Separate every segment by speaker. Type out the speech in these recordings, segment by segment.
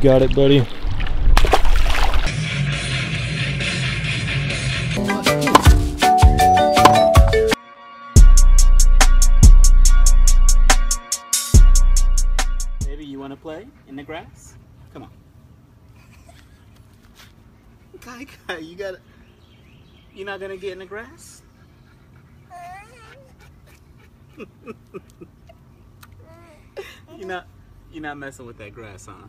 Speaker 1: Got it, buddy.
Speaker 2: Baby, you want to play in the grass? Come on. Kai Kai, you got You're not going to get in the grass? you're not you're not messing with that grass, huh?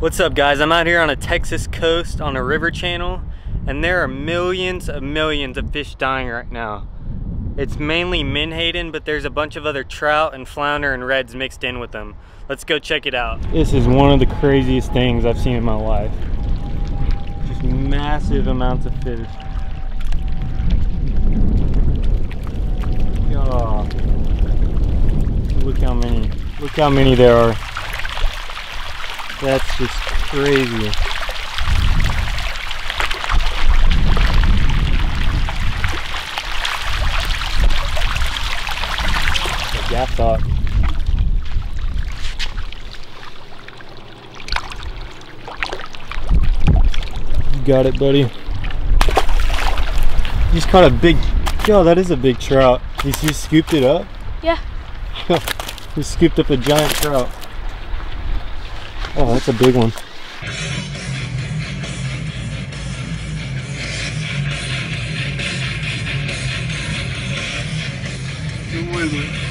Speaker 1: What's up guys? I'm out here on a Texas coast on a river channel and there are millions of millions of fish dying right now. It's mainly menhaden, but there's a bunch of other trout and flounder and reds mixed in with them. Let's go check it out. This is one of the craziest things I've seen in my life. Just massive amounts of fish. Oh, look how many, look how many there are. That's just crazy. Gap thought. You got it, buddy. You just caught a big, yo, that is a big trout. You you scooped it up?
Speaker 3: Yeah.
Speaker 1: you scooped up a giant trout. Oh, that's a big one.
Speaker 2: You're wiggling.